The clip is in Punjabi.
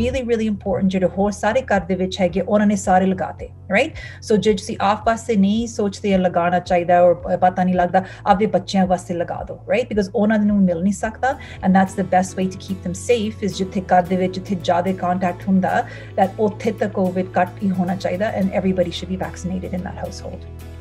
really really important ਜਿਹੜੇ ਹੋਰ ਸਾਰੇ ਘਰ ਦੇ ਵਿੱਚ ਹੈਗੇ, ਉਹਨਾਂ ਨੇ ਸਾਰੇ ਲਗਾਤੇ ਰਾਈਟ ਸੋ ਜੇ ਤੁਸੀਂ ਆਪ ਵਾਸਤੇ ਨਹੀਂ ਸੋਚਦੇ ਲਗਾਉਣਾ ਚਾਹੀਦਾ ਔਰ ਪਤਾ ਨਹੀਂ ਲੱਗਦਾ, ਆਪਦੇ ਬੱਚਿਆਂ ਵਾਸਤੇ ਲਗਾ ਦਿਓ ਰਾਈਟ ਬਿਕਾਜ਼ ਉਹਨਾਂ ਨੂੰ ਮਿਲ ਨਹੀਂ ਸਕਦਾ and that's the best way to keep them safe ਇਸ ਜਿੱਥੇ ਘਰ ਦੇ ਵਿੱਚ ਜਿੱਥੇ ਜ਼ਿਆਦਾ ਕੰਟੈਕਟ ਹੁੰਦਾ, that ਉੱਥੇ ਤੱਕ ਕੋਵਿਡ ਘੱਟ ਹੀ ਹੋਣਾ ਚਾਹੀਦਾ and everybody should be vaccinated in that household.